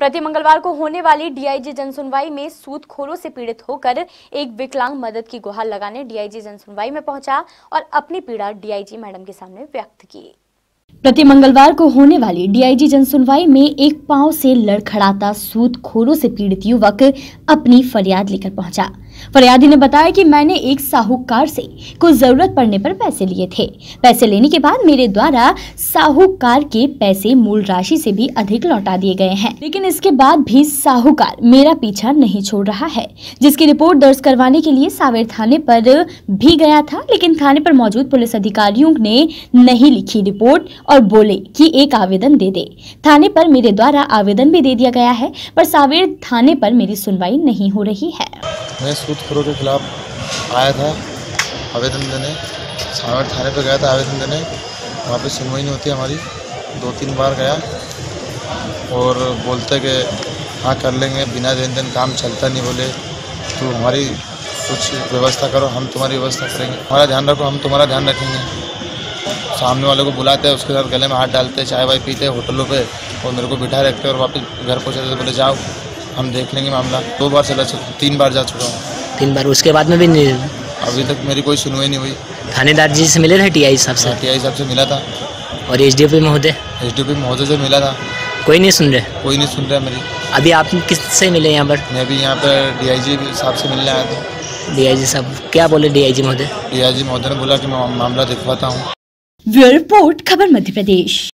प्रति मंगलवार को होने वाली डीआईजी जनसुनवाई में सूदखोरों से पीड़ित होकर एक विकलांग मदद की गुहार लगाने डीआईजी जनसुनवाई में पहुँचा और अपनी पीड़ा डीआईजी मैडम के सामने व्यक्त की। प्रति मंगलवार को होने वाली डीआईजी जनसुनवाई में एक पाँव से लड़खड़ाता सूदखोरों से पीड़ित युवक अपनी फरियाद लेकर पहुँचा। फरियादी ने बताया कि मैंने एक साहूकार से कुछ ज़रूरत पड़ने पर पैसे लिए थे। पैसे लेने के बाद मेरे द्वारा साहूकार के पैसे मूल राशि से भी अधिक लौटा दिए गए हैं। लेकिन इसके बाद भी साहूकार मेरा पीछा नहीं छोड़ रहा है, जिसकी रिपोर्ट दर्ज करवाने के लिए सावेर थाने पर भी गया था, लेकिन थाने पर मौजूद पुलिस अधिकारियों ने नहीं लिखी रिपोर्ट और बोले कि एक आवेदन दे दे। थाने पर मेरे द्वारा आवेदन भी दे दिया गया है, पर सावेर थाने पर मेरी सुनवाई नहीं हो रही है। सूदखोरों के खिलाफ आया था आवेदन देने। सावर थाने पर गया था आवेदन देने। वहाँ पे सुनवाई नहीं होती हमारी। दो तीन बार गया। और बोलते कि हाँ कर लेंगे। बिना देन देन काम चलता नहीं बोले। तो हमारी कुछ व्यवस्था करो। हम तुम्हारी व्यवस्था करेंगे। हमारा ध्यान रखो। हम तुम्हारा ध्यान रखेंगे। सामने वाले को बुलाते हैं। उसके साथ गले में हाथ डालते चाय वाय पीते होटलों पे। और मेरे को बिठा रखते और वापस घर पहुँचाते बोले, जाओ। हम देख लेंगे मामला। दो बार चला तीन बार जा चुका हूँ। तीन बार। उसके बाद में भी नहीं। अभी तक मेरी कोई सुनवाई नहीं हुई। थानेदार जी से मिले थे टी आई साहब से? टी आई साहब से मिला था। और एच डी ओ पी महोदय? एच डी पी महोदय से मिला था। कोई नहीं सुन रहे? कोई नहीं सुन रहा मेरी। अभी आप किससे मिले यहाँ पर? मैं भी यहाँ पर डी आई जी साहब से मिलने आया था। डी आई जी साहब क्या बोले डी आई जी महोदय? डी आई जी महोदय ने बोला कि मैं मामला दिखवाता हूँ। ब्यूरो रिपोर्ट खबर मध्य प्रदेश।